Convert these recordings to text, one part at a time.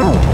Oh.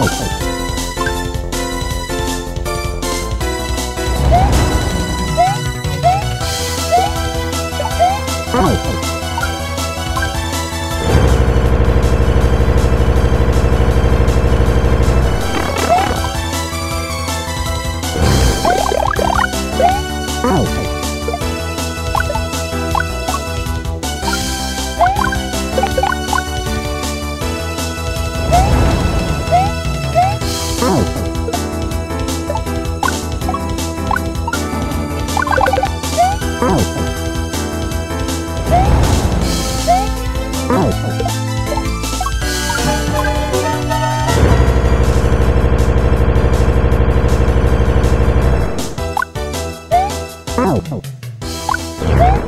Oh. What?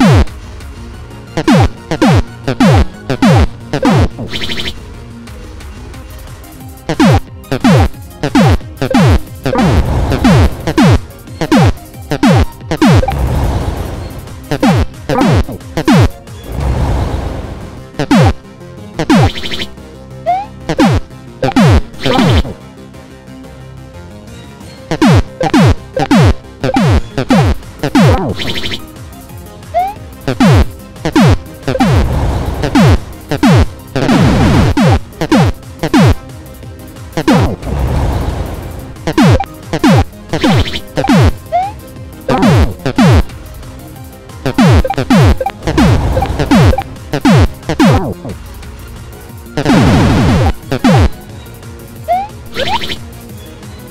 Oh,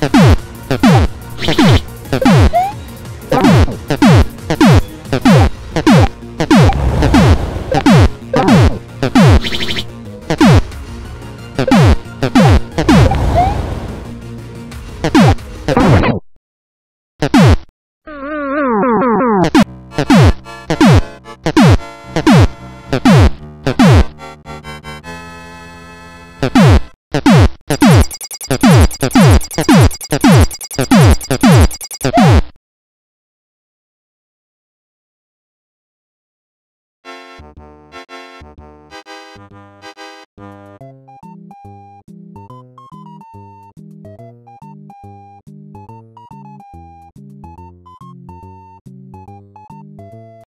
Oh!